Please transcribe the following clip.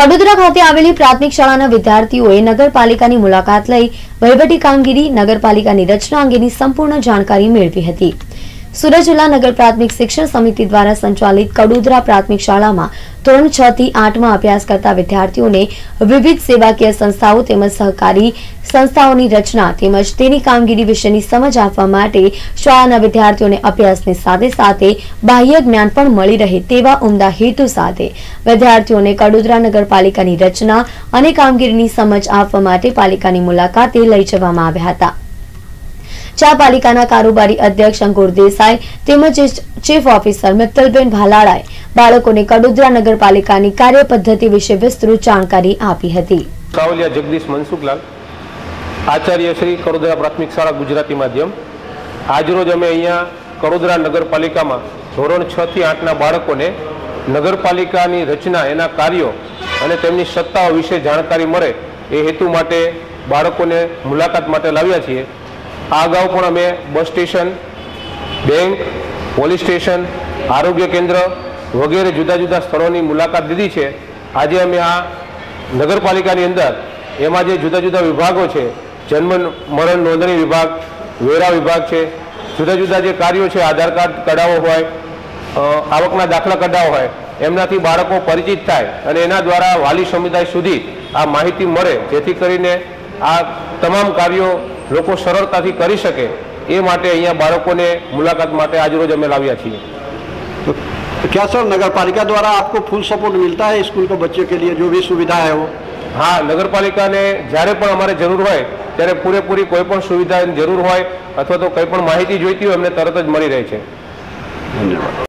કડોદરા ખાતે આવેલી પ્રાથમિક શાળાના વિદ્યાર્થીઓએ નગરપાલિકાની મુલાકાત લઈ વહીવટી કામગીરી નગરપાલિકાની રચના અંગેની સંપૂર્ણ જાણકારી મેળવી હતી. સુરત જિલ્લા નગર પ્રાથમિક શિક્ષણ સમિતિ દ્વારા સંચાલિત કડોદરા પ્રાથમિક શાળામાં ધોરણ છ થી આઠમાં અભ્યાસ કરતા વિદ્યાર્થીઓને વિવિધ સેવાકીય સંસ્થાઓ તેમજ સહકારી સંસ્થાઓની રચના તેમજ તેની કામગીરી વિશેની સમજ આપવા માટે શાળાના વિદ્યાર્થીઓને અભ્યાસની સાથે સાથે બાહ્ય જ્ઞાન પણ મળી રહે તેવા ઉમદા હેતુ સાથે વિદ્યાર્થીઓને કડોદરા નગરપાલિકાની રચના અને કામગીરીની સમજ આપવા માટે પાલિકાની મુલાકાતે લઈ જવામાં આવ્યા હતા. ચા પાલિકાના કારોબારી અધ્યક્ષ અંકુર દેસાઈ તેમજ ચીફ ઓફિસર મિત્તલબેન ભાલાળાએ બાળકોને કડોદરા નગરપાલિકાની કાર્યપદ્ધતિ વિશે વિસ્તૃત જાણકારી આપી હતી. કાવલિયા જગદીશ મનસુખલાલ, આચાર્ય શ્રી કડોદરા પ્રાથમિક શાળા ગુજરાતી માધ્યમ. આજરોજ અમે અહીંયા કડોદરા નગરપાલિકામાં ધોરણ છ થી આઠના બાળકોને નગરપાલિકાની રચના, એના કાર્યો અને તેમની સત્તાઓ વિશે જાણકારી મળે એ હેતુ માટે બાળકોને મુલાકાત માટે લાવ્યા છીએ. આ અગાઉ પણ અમે bus station, bank, police station, આરોગ્ય કેન્દ્ર વગેરે જુદા જુદા સ્થળોની મુલાકાત લીધી છે. આજે અમે આ નગરપાલિકાની અંદર એમાં જે જુદા જુદા વિભાગો છે, જન્મ મરણ નોંધણી વિભાગ, વેરા વિભાગ છે, જુદા જુદા જે કાર્યો છે, આધાર કાર્ડ કઢાવો હોય આવકના દાખલા કઢાવો હોય, એમનાથી બાળકો પરિચિત થાય અને એના દ્વારા વાલી સમુદાય સુધી આ માહિતી મળે. જેથી કરીને આ તમામ કાર્યો લોકો સરળતાથી કરી શકે એ માટે અહીંયા બાળકોને મુલાકાત માટે આજરોજ અમે લાવ્યા છીએ तो क्या सर नगर पालिका द्वारा आपको फुल सपोर्ट मिलता है स्कूल के बच्चों के लिए जो भी सुविधा है वो હા નગરપાલિકાને જ્યારે પણ અમારે જરૂર હોય ત્યારે પૂરેપૂરી કોઈ પણ સુવિધાની જરૂર હોય અથવા તો કંઈ પણ માહિતી જોઈતી હોય અમને તરત જ મળી રહે છે धन्यवाद